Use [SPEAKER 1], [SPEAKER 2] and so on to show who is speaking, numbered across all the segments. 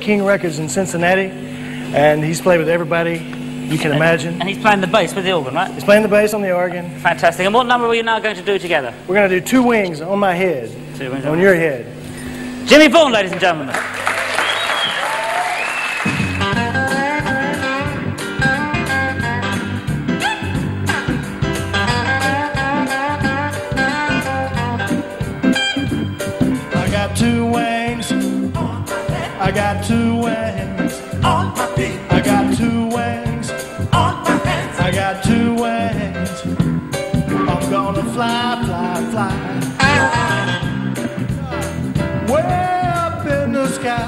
[SPEAKER 1] King Records in Cincinnati, and he's played with everybody you can imagine.
[SPEAKER 2] And he's playing the bass with the organ, right?
[SPEAKER 1] He's playing the bass on the organ.
[SPEAKER 2] Fantastic. And what number are you now going to do together?
[SPEAKER 1] We're going to do two wings on my head,
[SPEAKER 2] Two wings
[SPEAKER 1] on your head.
[SPEAKER 2] Jimmie Vaughan, ladies and gentlemen.
[SPEAKER 1] Got two wings.
[SPEAKER 3] on my feet,
[SPEAKER 1] I got two wings.
[SPEAKER 3] on my hands.
[SPEAKER 1] I got two wings. I'm gonna fly, fly, fly. Way up in the sky.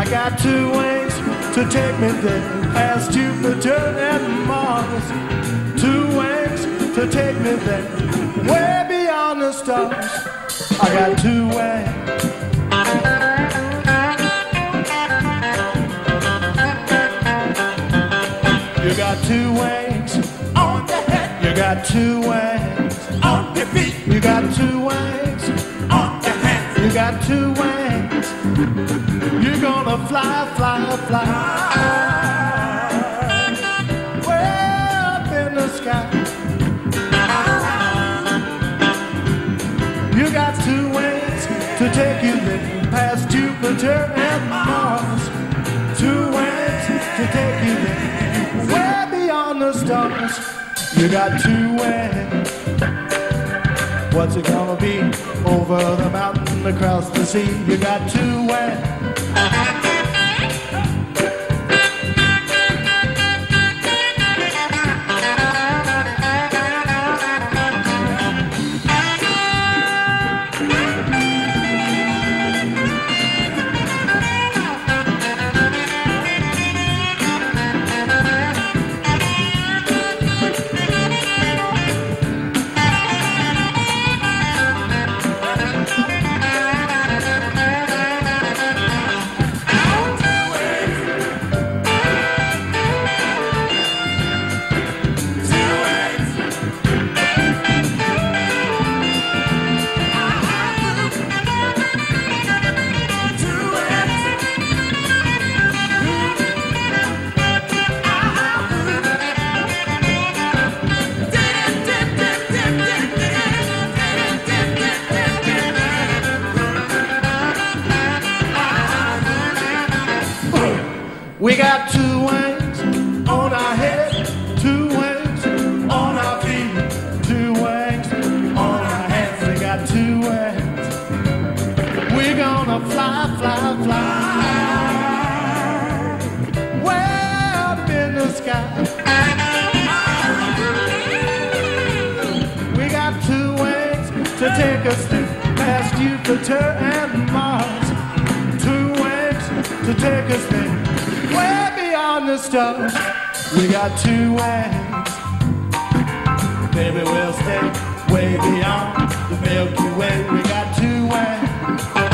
[SPEAKER 1] I got two wings to take me there past Jupiter and Mars. Two wings to take me there way beyond the stars. I got two wings. You got two wings.
[SPEAKER 3] On the head,
[SPEAKER 1] You got two wings.
[SPEAKER 3] on your feet,
[SPEAKER 1] You got two wings.
[SPEAKER 3] on your hands.
[SPEAKER 1] You got two wings. You're gonna fly, fly, fly. Wings to take you there past Jupiter and Mars. Two wings to take you there way beyond the stars. You got two wings. What's it gonna be? Over the mountain, across the sea. You got two wings. Wings on our head, two wings on our feet, two wings on our hands. We got two wings. We're gonna fly, fly, fly. Up in the sky. We got two wings to take us past Jupiter and Mars. Two wings to take us there, the stars. We got two ends. Baby, we'll stay way beyond the Milky Way. We got two ends.